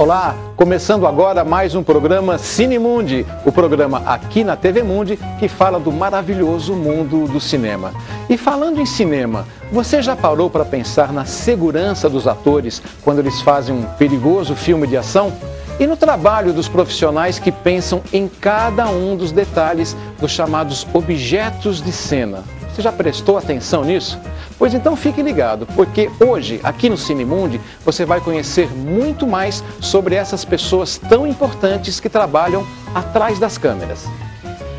Olá, começando agora mais um programa Cinemundi, o programa aqui na TV Mundi que fala do maravilhoso mundo do cinema. E falando em cinema, você já parou para pensar na segurança dos atores quando eles fazem um perigoso filme de ação? E no trabalho dos profissionais que pensam em cada um dos detalhes dos chamados objetos de cena. Você já prestou atenção nisso? Pois então fique ligado, porque hoje, aqui no Cinemundi, você vai conhecer muito mais sobre essas pessoas tão importantes que trabalham atrás das câmeras.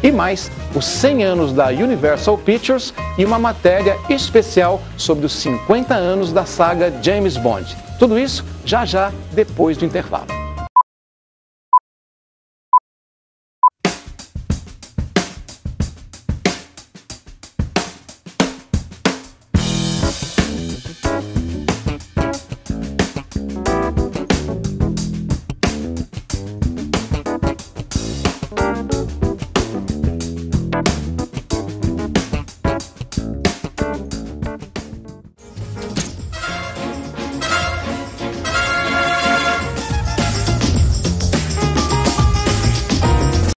E mais, os 100 anos da Universal Pictures e uma matéria especial sobre os 50 anos da saga James Bond. Tudo isso já já depois do intervalo.